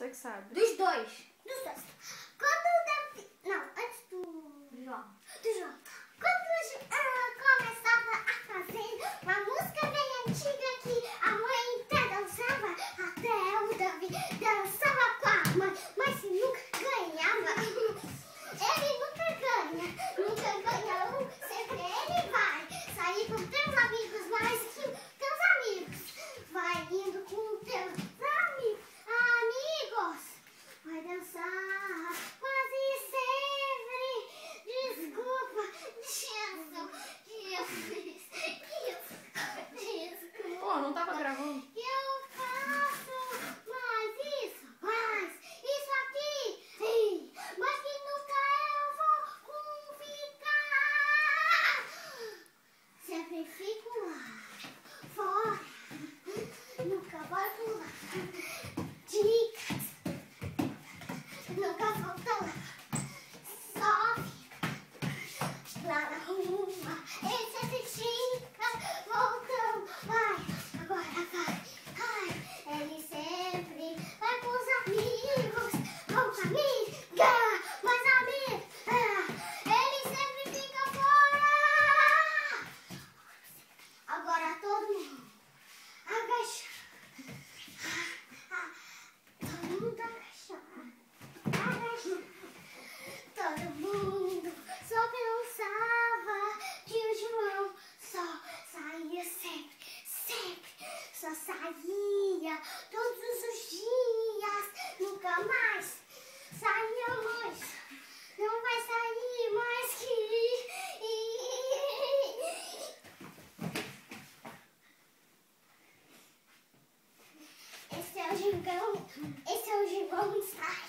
Você que sabe. Dos dois. Dos dois. só saía todos os dias, nunca mais saía mais. Não vai sair mais que. Esse é o gigão, esse é o gigão está.